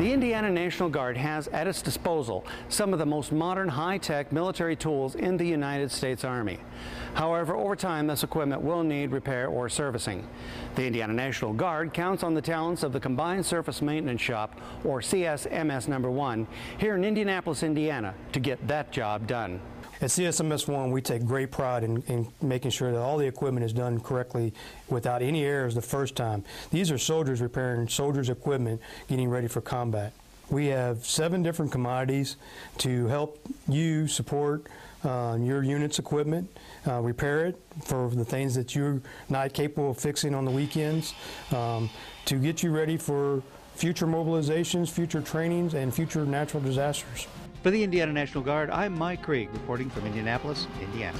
The Indiana National Guard has at its disposal some of the most modern high-tech military tools in the United States Army. However, over time, this equipment will need repair or servicing. The Indiana National Guard counts on the talents of the Combined Surface Maintenance Shop, or CSMS number one, here in Indianapolis, Indiana, to get that job done. At CSMS1, we take great pride in, in, making sure that all the equipment is done correctly without any errors the first time. These are soldiers repairing soldiers' equipment getting ready for combat. We have seven different commodities to help you support uh, your unit's equipment, uh, repair it for the things that you're not capable of fixing on the weekends, um, to get you ready for future mobilizations, future trainings, and future natural disasters. For the Indiana National Guard, I'm Mike Krieg, reporting from Indianapolis, Indiana.